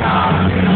God.